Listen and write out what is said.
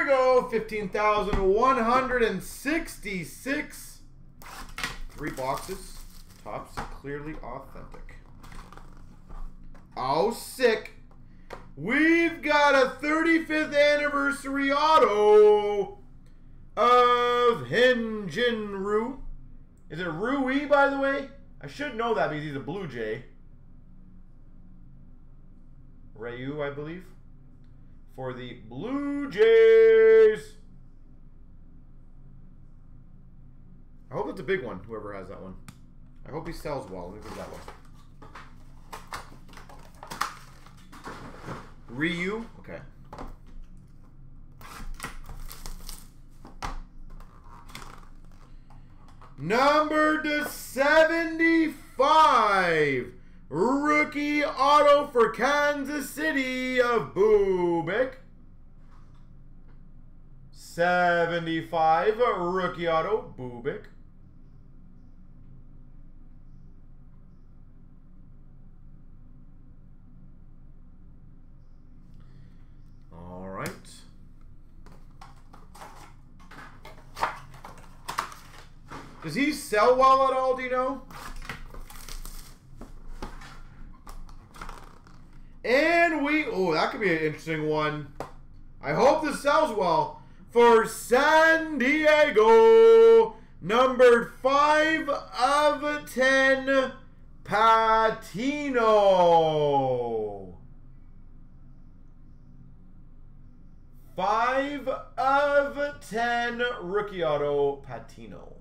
we go. 15,166. Three boxes. Topps clearly authentic. Oh, sick. We've got a 35th anniversary auto of Hyun-Jin Ryu. Is it Rui, by the way? I should know that because he's a Blue Jay. Ryu, I believe. For the Blue Jays. I hope it's a big one, whoever has that one. I hope he sells well. Let me put that way. Ryu? Okay. Number to 75. Rookie auto for Kansas City of Bubic. 75. Rookie auto, Bubic. All right. Does he sell well at all, do you know? We, oh, that could be an interesting one. I hope this sells well. For San Diego, number 5 of 10, Patino. 5 of 10, rookie auto, Patino.